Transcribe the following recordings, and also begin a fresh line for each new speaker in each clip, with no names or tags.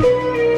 Música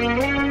Thank you.